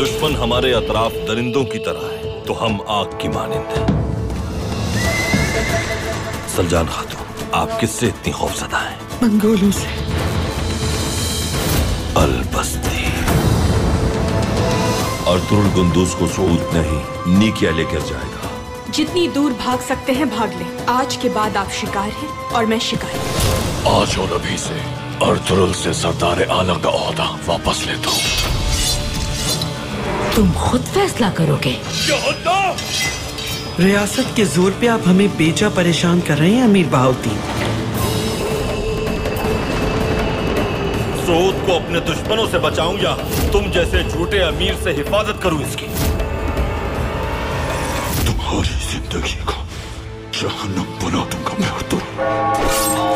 दुश्मन हमारे अतराफ दरिंदों की तरह है तो हम आग की मानिंद हैं। सलजान खातून आप किससे इतनी खौफजदा हैं? मंगोलों से। अलबस्ती। अर्तुरुल गुंदूस को सऊद नहीं नीकिया लेकर जाएगा। जितनी दूर भाग सकते हैं भाग ले। आज के बाद आप शिकार हैं और मैं शिकारी आज और अभी से अर्तुरुल से सरदार आला का ओहदा वापस लेता हूँ। तुम खुद फैसला करोगे। रियासत के ज़ोर पे आप हमें बेचा परेशान कर रहे हैं अमीर बहाउद्दीन। सऊद को अपने दुश्मनों से बचाऊं या तुम जैसे झूठे अमीर से हिफाजत करूँ इसकी? तुम्हारी ज़िंदगी को जहन्नम बना दूँगा मैं अर्तुरुल